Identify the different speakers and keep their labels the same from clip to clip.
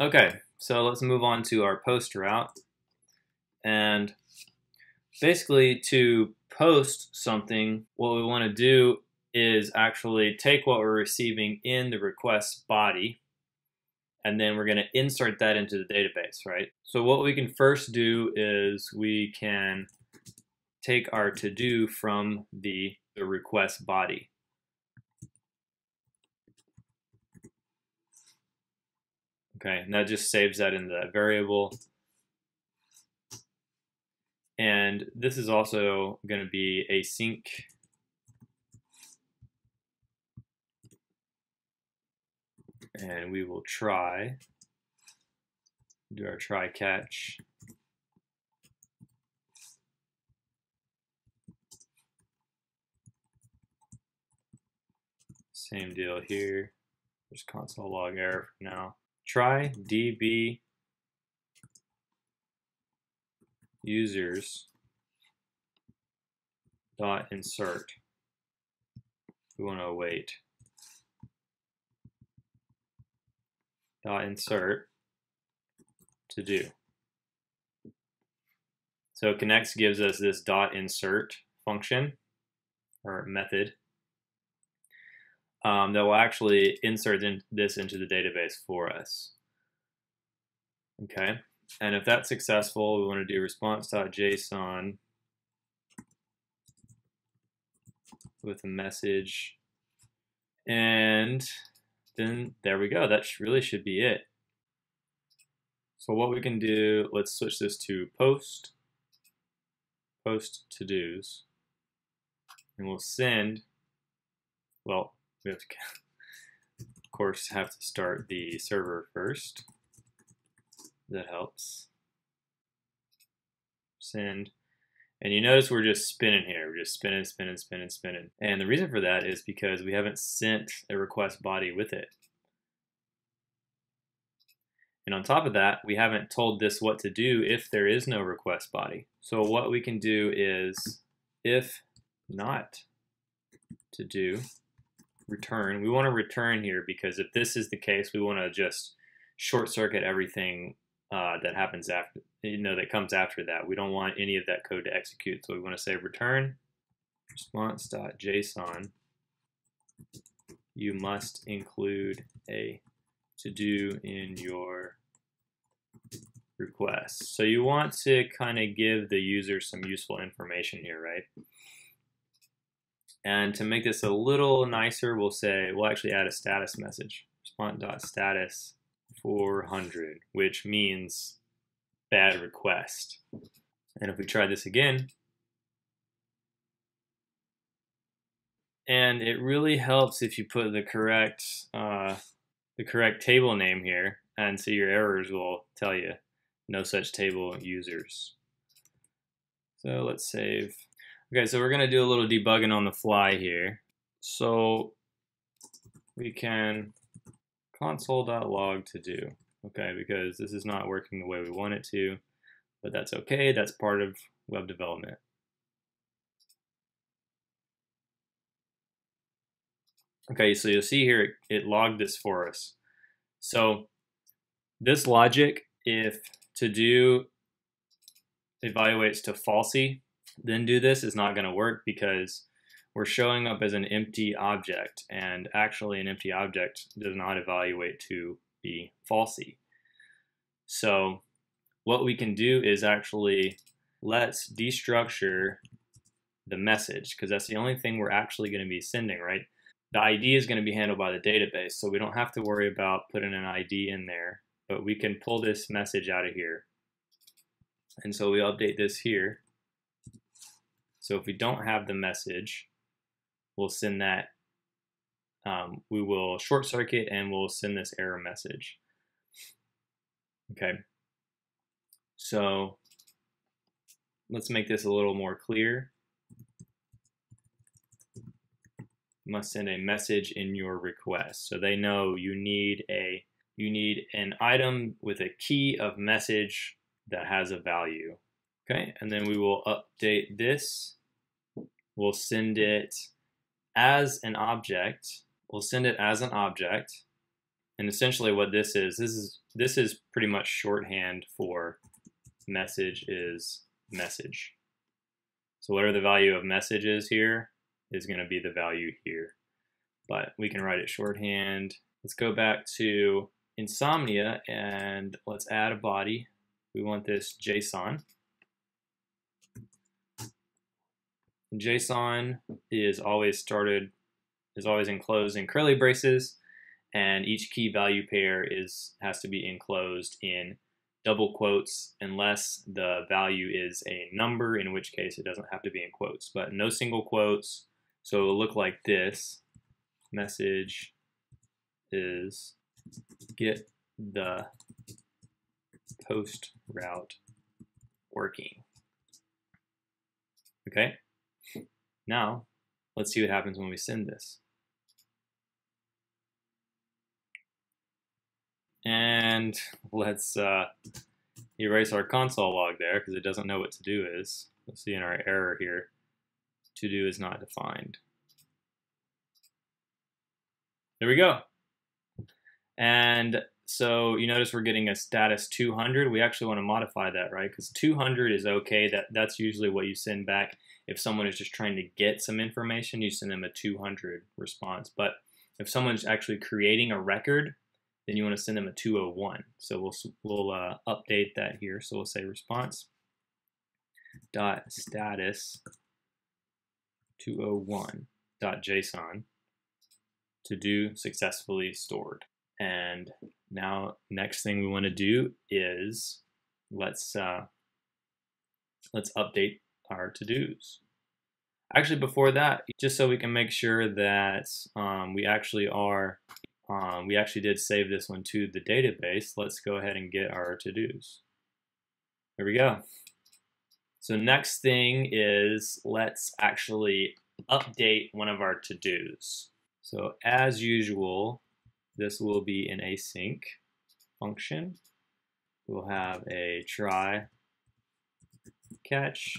Speaker 1: Okay, so let's move on to our post route. And basically to post something, what we want to do is actually take what we're receiving in the request body and then we're going to insert that into the database, right? So what we can first do is we can take our to-do from the, the request body. Okay, and that just saves that in the variable. And this is also going to be async and we will try, do our try catch. Same deal here. There's console log error for now. Try db users dot insert. We want to await. dot insert to do. So Knex gives us this dot insert function or method um, that will actually insert in this into the database for us. Okay, and if that's successful, we want to do response.json with a message and then there we go. That really should be it. So what we can do, let's switch this to post, post to-dos, and we'll send, well, we have to, of course, have to start the server first. That helps. Send, and you notice we're just spinning here. We're just spinning, spinning, spinning, spinning. And the reason for that is because we haven't sent a request body with it. And on top of that, we haven't told this what to do if there is no request body. So what we can do is if not to do return, we want to return here because if this is the case, we want to just short circuit everything uh, that happens after, you know, that comes after that. We don't want any of that code to execute. So we want to say return response.json. You must include a to do in your request. So you want to kind of give the user some useful information here, right? And to make this a little nicer, we'll say, we'll actually add a status message, response.status 400, which means bad request. And if we try this again, and it really helps if you put the correct uh, the correct table name here, and so your errors will tell you no such table users. So let's save. Okay, so we're gonna do a little debugging on the fly here. So we can console.log to do, okay, because this is not working the way we want it to, but that's okay, that's part of web development. Okay, so you'll see here, it, it logged this for us. So this logic, if to do evaluates to falsy, then do this is not going to work because we're showing up as an empty object and actually an empty object does not evaluate to be falsy. So what we can do is actually let's destructure the message because that's the only thing we're actually going to be sending, right? The ID is going to be handled by the database, so we don't have to worry about putting an ID in there, but we can pull this message out of here. And so we update this here. So if we don't have the message, we'll send that, um, we will short circuit and we'll send this error message. Okay, so let's make this a little more clear. Must send a message in your request. So they know you need a you need an item with a key of message that has a value. Okay, and then we will update this. We'll send it as an object. We'll send it as an object. And essentially what this is, this is this is pretty much shorthand for message is message. So whatever the value of message is here is going to be the value here. But we can write it shorthand. Let's go back to Insomnia and let's add a body. We want this JSON. JSON is always started, is always enclosed in curly braces, and each key value pair is has to be enclosed in double quotes unless the value is a number, in which case it doesn't have to be in quotes, but no single quotes. So it will look like this. Message is get the post route working. Okay, now let's see what happens when we send this. And let's uh, erase our console log there because it doesn't know what to do is. Let's see in our error here, to do is not defined. There we go. And so you notice we're getting a status 200. We actually want to modify that, right? Because 200 is okay. That That's usually what you send back. If someone is just trying to get some information, you send them a 200 response. But if someone's actually creating a record, then you want to send them a 201. So we'll, we'll uh, update that here. So we'll say response dot status 201 dot JSON to do successfully stored. And now next thing we want to do is let's uh, let's update our to-dos. Actually, before that, just so we can make sure that um, we actually are um, we actually did save this one to the database. Let's go ahead and get our to-dos. There we go. So next thing is let's actually update one of our to-dos. So as usual, this will be an async function. We'll have a try catch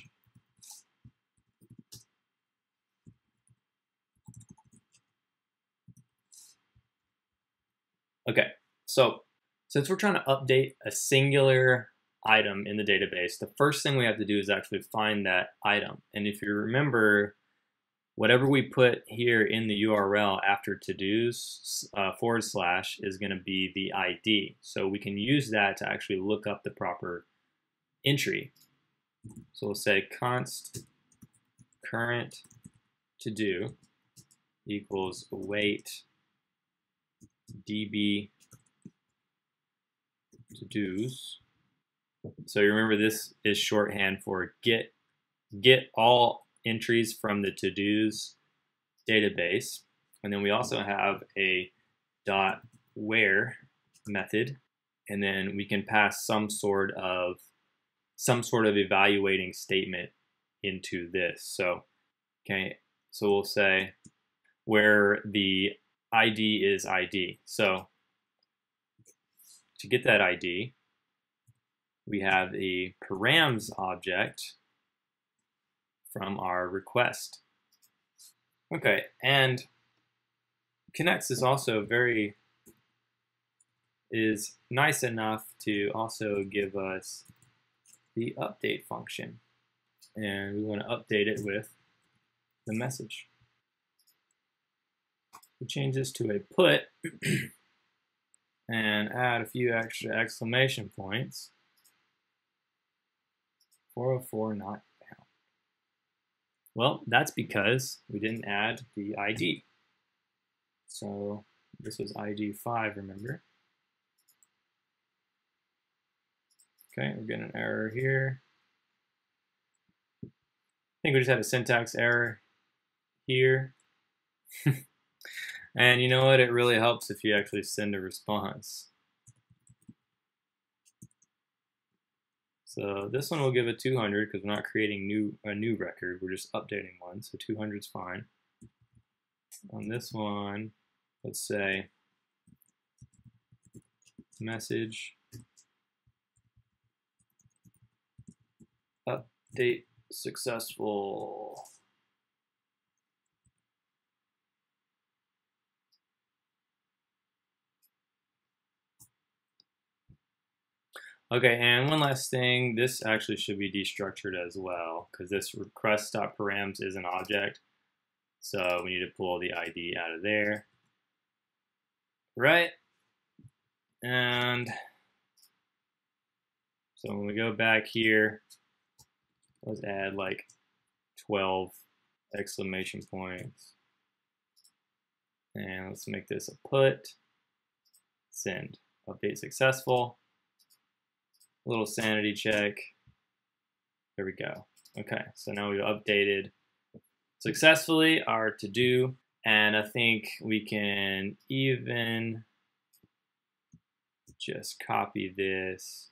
Speaker 1: Okay, so since we're trying to update a singular item in the database, the first thing we have to do is actually find that item. And if you remember, whatever we put here in the URL after to-dos uh, forward slash is going to be the ID. So we can use that to actually look up the proper entry. So we'll say const current to do equals await db to dos. So you remember this is shorthand for get get all entries from the to dos database. And then we also have a dot where method. And then we can pass some sort of some sort of evaluating statement into this. So okay, so we'll say where the ID is ID. So to get that ID, we have a params object from our request. Okay, and Knex is also very is nice enough to also give us the update function. And we want to update it with the message. We change this to a put and add a few extra exclamation points. 404 not. Well, that's because we didn't add the ID. So this was ID 5, remember? Okay, we're getting an error here. I think we just have a syntax error here. And you know what? It really helps if you actually send a response. So this one will give a 200 because we're not creating new a new record. We're just updating one. So 200 is fine. On this one, let's say message update successful. Okay, and one last thing, this actually should be destructured as well because this request.params is an object. So we need to pull the ID out of there. Right? And so when we go back here, let's add like 12 exclamation points. And let's make this a put, send, update successful, a little sanity check. There we go. Okay, so now we've updated successfully our to-do, and I think we can even just copy this.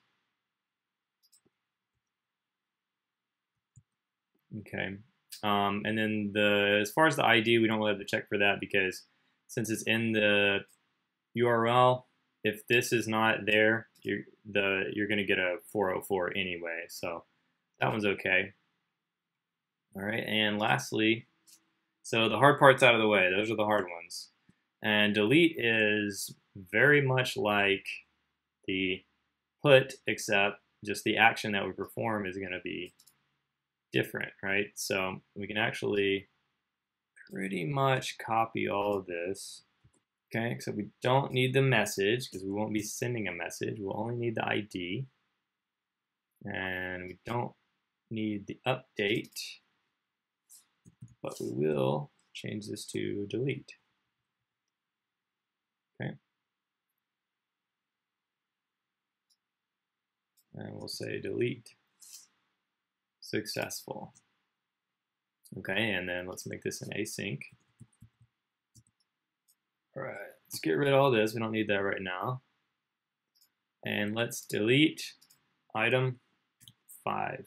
Speaker 1: Okay, um, and then the as far as the ID, we don't really have to check for that because since it's in the URL, if this is not there, you're the you're gonna get a 404 anyway. So that one's okay. All right, and lastly, so the hard part's out of the way. Those are the hard ones. And delete is very much like the put, except just the action that we perform is going to be different, right? So we can actually pretty much copy all of this. Okay, so we don't need the message because we won't be sending a message. We'll only need the ID. And we don't need the update, but we will change this to delete. Okay. And we'll say delete successful. Okay, and then let's make this an async. All right, let's get rid of all this. We don't need that right now. And let's delete item five.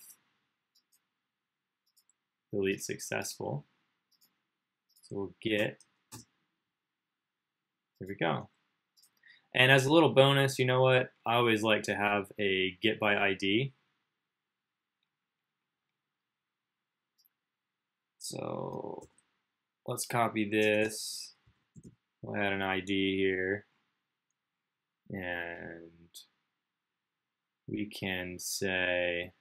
Speaker 1: Delete successful. So we'll get, here we go. And as a little bonus, you know what? I always like to have a get by ID. So let's copy this. We'll add an ID here. And we can say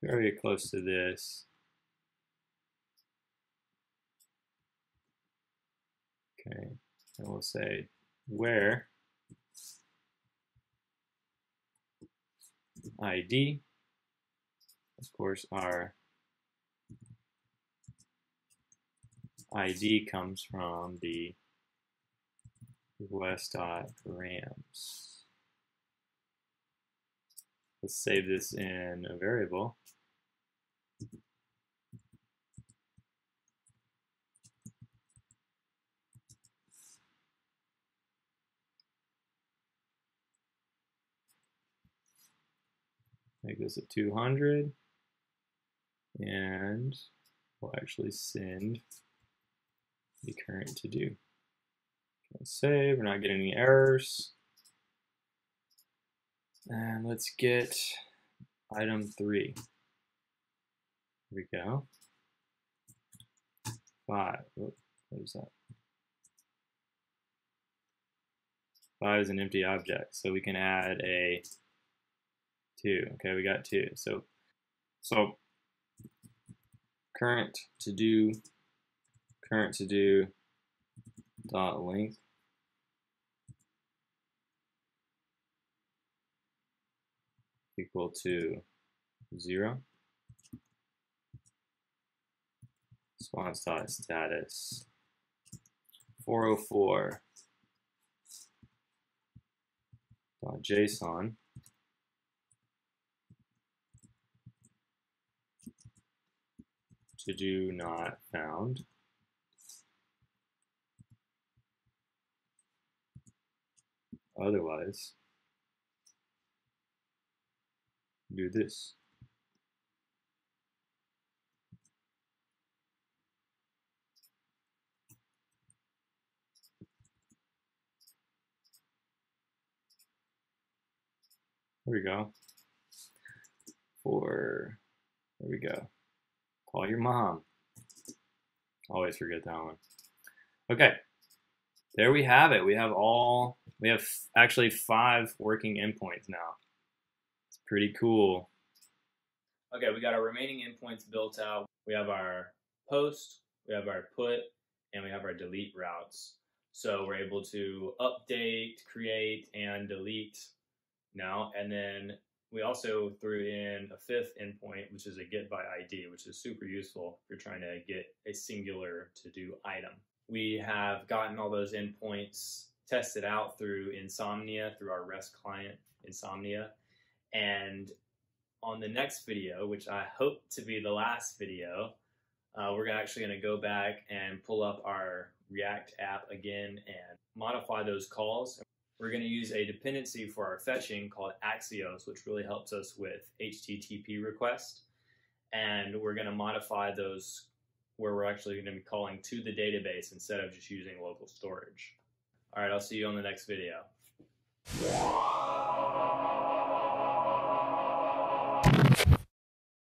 Speaker 1: very close to this. Okay, and we'll say where ID, of course, our ID comes from the request.params. Let's save this in a variable. Make this a 200 and we'll actually send the current to do. Okay, save, we're not getting any errors. And let's get item three. Here we go. Five, what is that? Five is an empty object, so we can add a two. Okay, we got two. So, so current to do current to do dot length equal to zero. Response dot status 404 dot JSON to do not found. Otherwise, do this. There we go. For, there we go. Call your mom. Always forget that one. Okay, there we have it. We have all we have actually five working endpoints now. It's pretty cool. Okay, we got our remaining endpoints built out. We have our post, we have our put, and we have our delete routes. So we're able to update, create, and delete now. And then we also threw in a fifth endpoint, which is a get by ID, which is super useful if you're trying to get a singular to do item. We have gotten all those endpoints tested out through Insomnia, through our REST client, Insomnia. And on the next video, which I hope to be the last video, uh, we're actually going to go back and pull up our React app again and modify those calls. We're going to use a dependency for our fetching called Axios, which really helps us with HTTP requests. And we're going to modify those where we're actually going to be calling to the database instead of just using local storage. All right, I'll see you on the next video.